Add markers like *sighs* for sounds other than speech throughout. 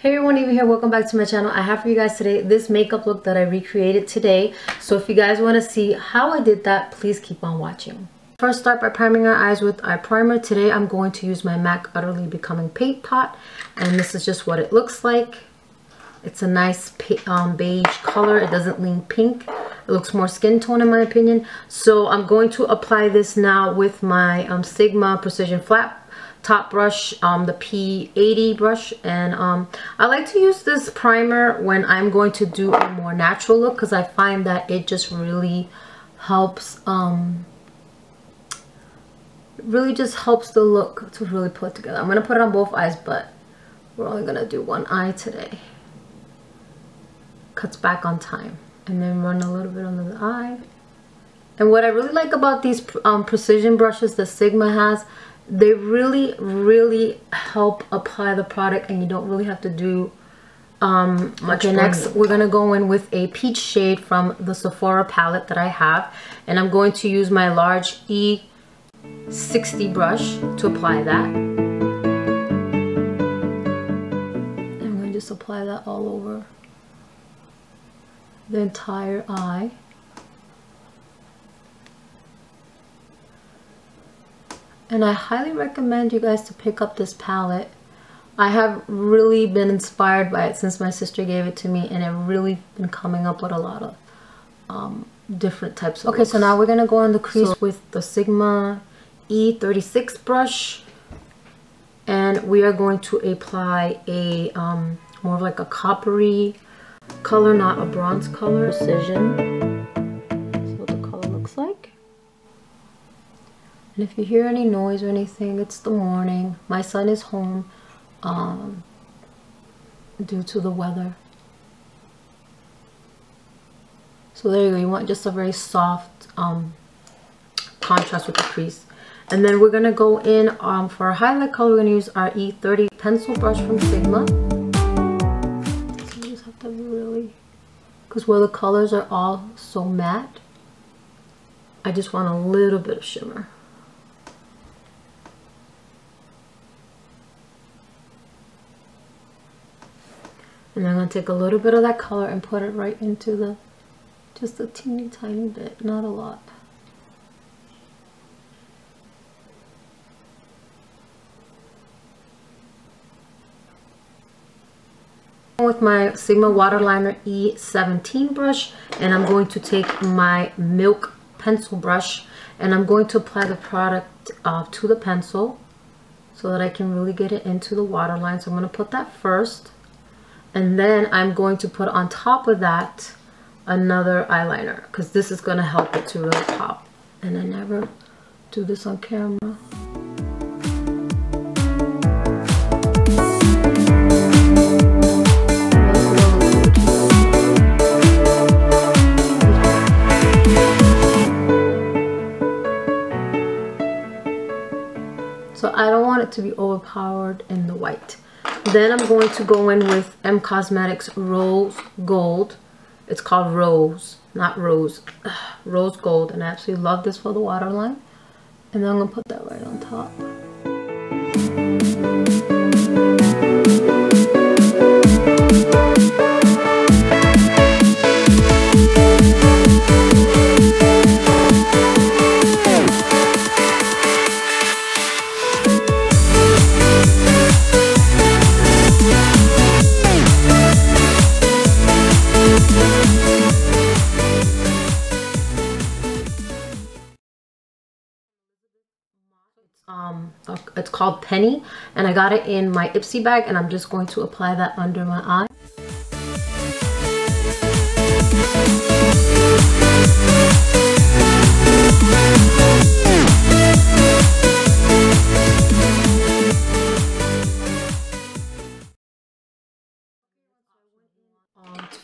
Hey everyone, Eva here. Welcome back to my channel. I have for you guys today this makeup look that I recreated today. So if you guys want to see how I did that, please keep on watching. First start by priming our eyes with eye primer. Today I'm going to use my MAC Utterly Becoming Paint Pot. And this is just what it looks like. It's a nice um, beige color. It doesn't lean pink. It looks more skin tone in my opinion. So I'm going to apply this now with my um, Sigma Precision Flat top brush, um, the P80 brush. And um, I like to use this primer when I'm going to do a more natural look because I find that it just really helps, um, really just helps the look to really put it together. I'm going to put it on both eyes, but we're only going to do one eye today. Cuts back on time. And then run a little bit under the eye. And what I really like about these um, precision brushes that Sigma has they really really help apply the product and you don't really have to do um much okay next we're gonna go in with a peach shade from the sephora palette that i have. And i'm going to use my large e60 brush to apply that. I'm going to just apply that all over the entire eye and I highly recommend you guys to pick up this palette. I have really been inspired by it since my sister gave it to me and I've really been coming up with a lot of um, different types of Okay, looks. so now we're going to go on the crease so, with the Sigma E36 brush and we are going to apply a um, more like a coppery color, not a bronze color. Precision. And if you hear any noise or anything, it's the morning. My son is home um, due to the weather. So there you go. You want just a very soft um, contrast with the crease. And then we're going to go in um, for our highlight color. We're going to use our E30 pencil brush from Sigma. Because where the colors are all so matte, I just want a little bit of shimmer. And I'm going to take a little bit of that color and put it right into the, just a teeny tiny bit, not a lot. With my Sigma Waterliner E17 brush and I'm going to take my Milk pencil brush and I'm going to apply the product uh, to the pencil so that I can really get it into the waterline. So I'm going to put that first and then I'm going to put on top of that another eyeliner because this is going to help it to really pop and I never do this on camera be overpowered in the white. Then I'm going to go in with EM Cosmetics Rose Gold. It's called Rose, not Rose. Rose Gold. And I absolutely love this for the waterline. And then I'm going to put that right on top. Um it's called penny and i got it in my ipsy bag and i'm just going to apply that under my eye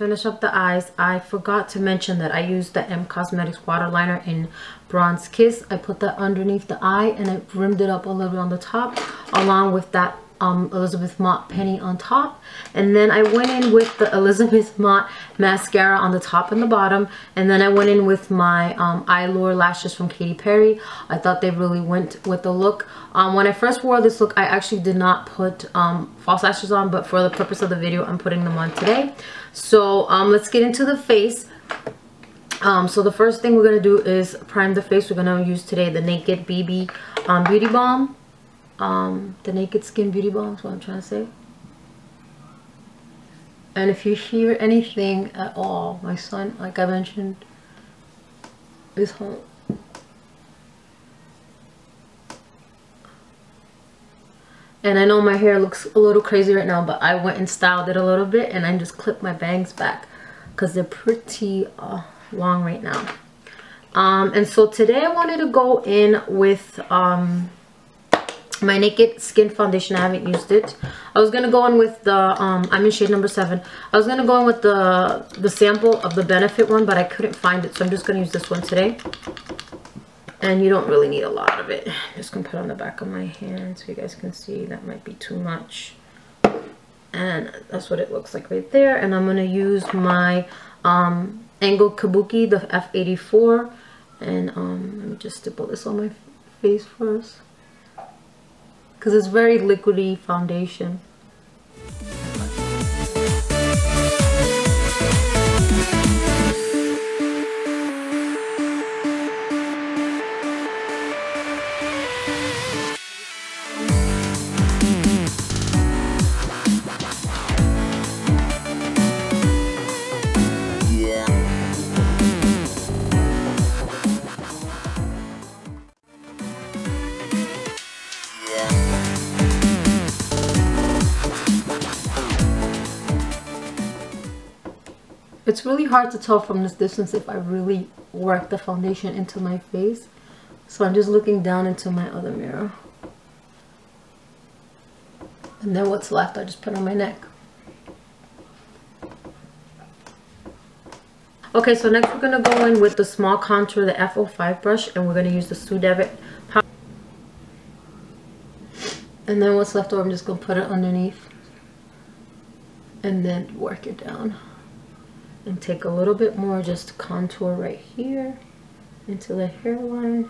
finish up the eyes, I forgot to mention that I used the EM Cosmetics waterliner in Bronze Kiss. I put that underneath the eye and I rimmed it up a little bit on the top along with that um, Elizabeth Mott penny on top. And then I went in with the Elizabeth Mott mascara on the top and the bottom. And then I went in with my um, Eylure lashes from Katy Perry. I thought they really went with the look. Um, when I first wore this look, I actually did not put um, false lashes on, but for the purpose of the video, I'm putting them on today. So um, let's get into the face. Um, so the first thing we're going to do is prime the face. We're going to use today the Naked BB um, Beauty Balm um, the Naked Skin Beauty Balm is what I'm trying to say. And if you hear anything at all, my son, like I mentioned, is home. And I know my hair looks a little crazy right now, but I went and styled it a little bit and I just clipped my bangs back because they're pretty uh, long right now. Um, and so today I wanted to go in with um, my naked skin foundation i haven't used it. I was gonna go in with the um i'm in shade number seven. I was gonna go in with the the sample of the benefit one but i couldn't find it so i'm just gonna use this one today. And you don't really need a lot of it. I'm *sighs* just gonna put on the back of my hand so you guys can see. That might be too much. And that's what it looks like right there. And i'm gonna use my um angled kabuki the f84 and um let me just stipple this on my face first because it's very liquidy foundation. It's really hard to tell from this distance if I really work the foundation into my face. So I'm just looking down into my other mirror. And then what's left I just put on my neck. Okay, so next we're going to go in with the small contour, the F05 brush, and we're going to use the Sue Devitt powder. And then what's left over, I'm just going to put it underneath and then work it down and take a little bit more just contour right here into the hairline.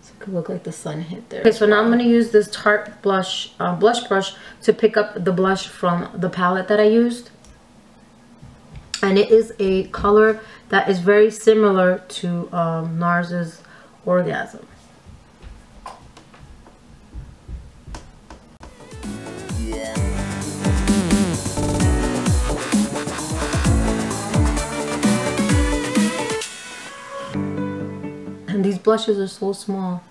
So it could look like the sun hit there. Okay so now i'm going to use this tarte blush uh, blush brush to pick up the blush from the palette that i used. And it is a color that is very similar to um, nars's orgasm blushes are so small.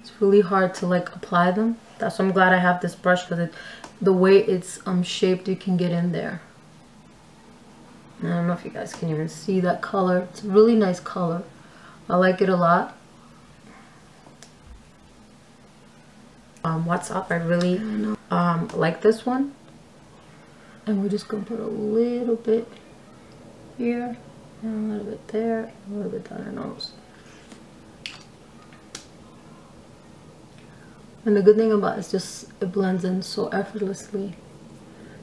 It's really hard to like apply them. That's why I'm glad I have this brush because it the way it's um shaped you can get in there. I don't know if you guys can even see that color. It's a really nice color. I like it a lot. Um, Watt's Up? I really um, like this one. And we're just gonna put a little bit here and a little bit there a little bit down our nose And the good thing about it is just it blends in so effortlessly.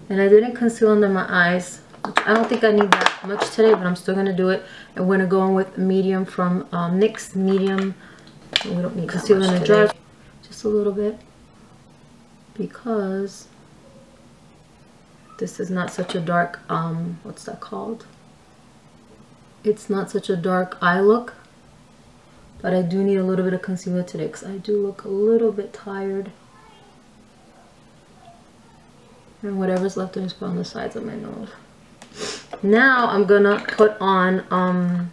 And I didn't conceal under my eyes. I don't think I need that much today, but I'm still going to do it. And we're going to go in with medium from um, NYX Medium. We don't need concealer in the dry. Just a little bit. Because this is not such a dark, um, what's that called? It's not such a dark eye look but I do need a little bit of concealer today because I do look a little bit tired. And whatever's left, I just put on the sides of my nose. Now I'm gonna put on, um,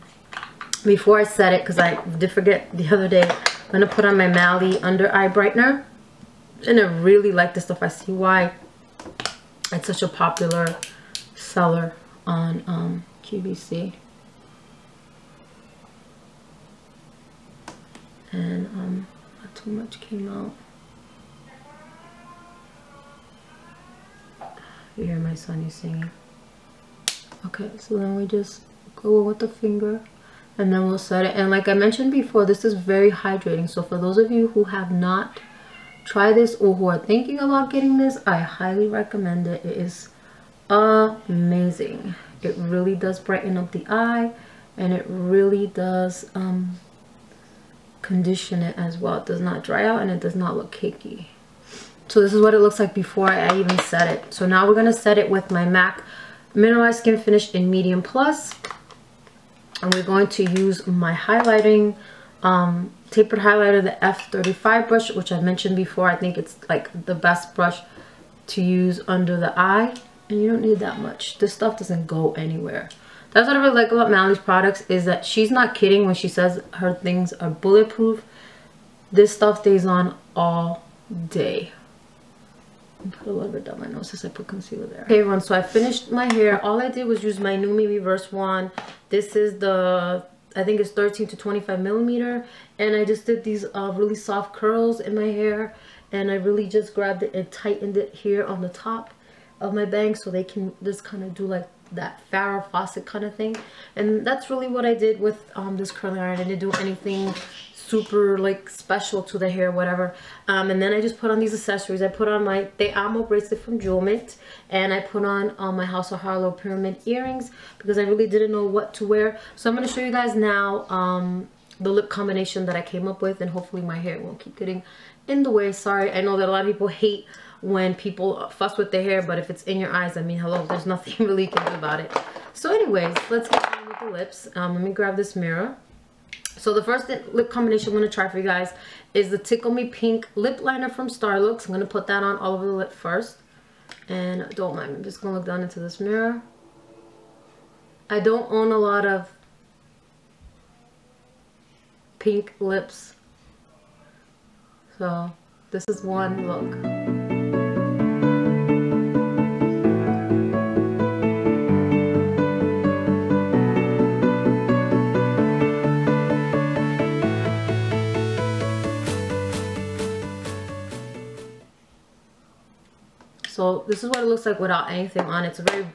before I set it, because I did forget the other day, I'm gonna put on my Mally under eye brightener. And I really like this stuff. I see why it's such a popular seller on um, QVC. And um, not too much came out. You hear my son is singing. Okay, so then we just go with the finger and then we'll set it and like I mentioned before this is very hydrating so for those of you who have not tried this or who are thinking about getting this I highly recommend it it is amazing it really does brighten up the eye and it really does um, condition it as well. It does not dry out and it does not look cakey. So this is what it looks like before I even set it. So now we're going to set it with my MAC mineralized skin finish in medium plus. And we're going to use my highlighting um, tapered highlighter the f35 brush which i mentioned before. I think it's like the best brush to use under the eye. And you don't need that much. This stuff doesn't go anywhere that's what i really like about Mally's products is that she's not kidding when she says her things are bulletproof this stuff stays on all day put a little bit down my nose as I put concealer there. Okay everyone, so I finished my hair. All I did was use my NuMe Reverse Wand. This is the, I think it's 13 to 25 millimeter. And I just did these uh, really soft curls in my hair. And I really just grabbed it and tightened it here on the top of my bangs so they can just kind of do like that Farrah Fawcett kind of thing. And that's really what I did with um, this curling iron. I didn't do anything super like special to the hair whatever um, and then I just put on these accessories I put on my Te Amo bracelet from Jewel Mint and I put on um, my House of Harlow pyramid earrings because I really didn't know what to wear so I'm going to show you guys now um, the lip combination that I came up with and hopefully my hair won't keep getting in the way sorry I know that a lot of people hate when people fuss with their hair but if it's in your eyes I mean hello there's nothing *laughs* really you can do about it so anyways let's get on with the lips um, let me grab this mirror so the first lip combination I'm going to try for you guys is the Tickle Me Pink Lip Liner from Starlooks. I'm going to put that on all over the lip first. And don't mind I'm just going to look down into this mirror. I don't own a lot of pink lips. So this is one look. So this is what it looks like without anything on. It's a very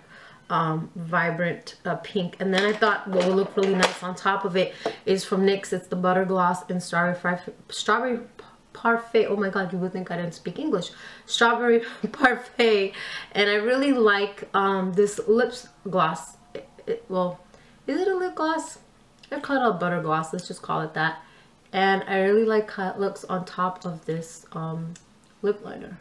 um, vibrant uh, pink. And then I thought what would look really nice on top of it is from NYX it's the butter gloss and strawberry strawberry parfait. Oh my god you would think I didn't speak English. Strawberry *laughs* parfait. And I really like um, this lips gloss. It, it, well is it a lip gloss? I call it a butter gloss. Let's just call it that. And I really like how it looks on top of this um, lip liner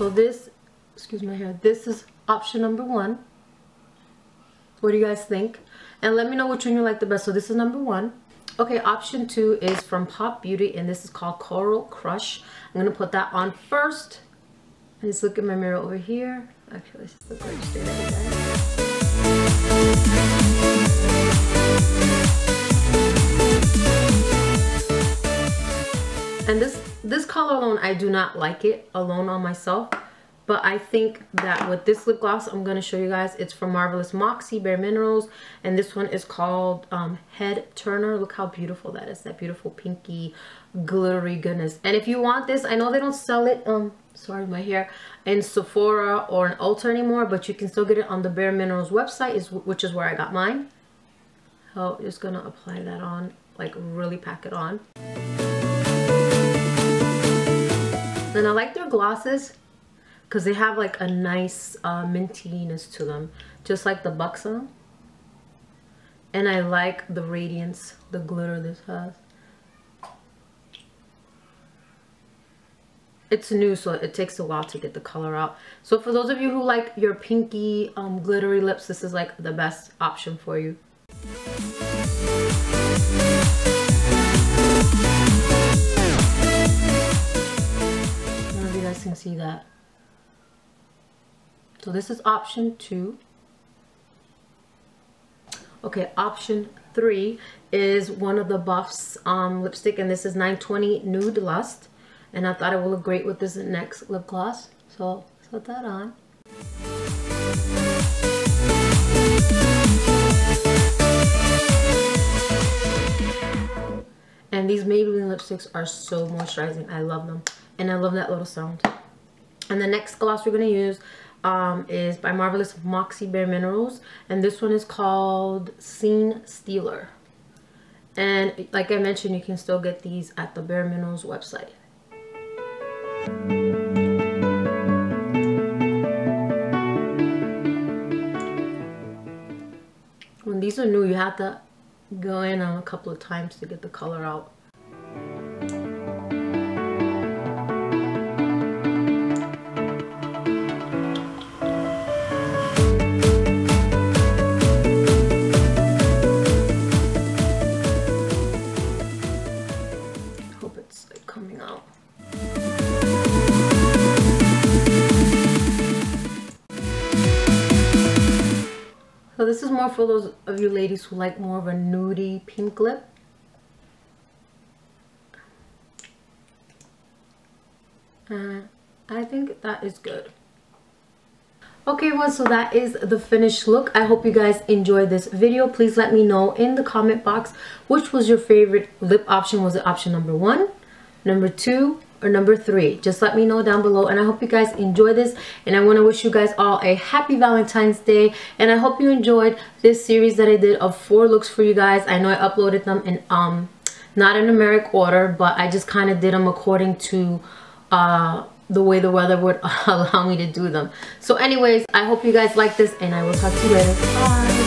so this, excuse my hair, this is option number one. What do you guys think? And let me know which one you like the best. So this is number one. Okay, option two is from Pop Beauty and this is called Coral Crush. I'm going to put that on first. Just look at my mirror over here. Actually, let's just look right this, color alone, I do not like it alone on myself. But I think that with this lip gloss, I'm going to show you guys. It's from Marvelous Moxie Bare Minerals. And this one is called um, Head Turner. Look how beautiful that is. That beautiful pinky glittery goodness. And if you want this, I know they don't sell it. Um, sorry my hair in Sephora or an Ulta anymore but you can still get it on the Bare Minerals website is which is where I got mine so just gonna apply that on like really pack it on and I like their glosses because they have like a nice uh, mintiness to them just like the Buxom. And I like the radiance the glitter this has. It's new so it takes a while to get the color out. So for those of you who like your pinky um, glittery lips this is like the best option for you can see that. So this is option two. Okay option three is one of the buffs um, lipstick and this is 920 nude lust. And I thought it would look great with this next lip gloss. So put that on. And these Maybelline lipsticks are so moisturizing. I love them. And I love that little sound. And the next gloss we're going to use um, is by Marvelous Moxie Bare Minerals. And this one is called Scene Stealer. And like I mentioned, you can still get these at the Bare Minerals website. When these are new, you have to go in a couple of times to get the color out. This is more for those of you ladies who like more of a nudie pink lip. Uh, I think that is good. Okay everyone, so that is the finished look. I hope you guys enjoyed this video. Please let me know in the comment box which was your favorite lip option. Was it option number one, number two, or number three just let me know down below and i hope you guys enjoy this and i want to wish you guys all a happy valentine's day and i hope you enjoyed this series that i did of four looks for you guys. I know i uploaded them in um not in numeric order but i just kind of did them according to uh the way the weather would *laughs* allow me to do them. So anyways i hope you guys like this and i will talk to you later. Bye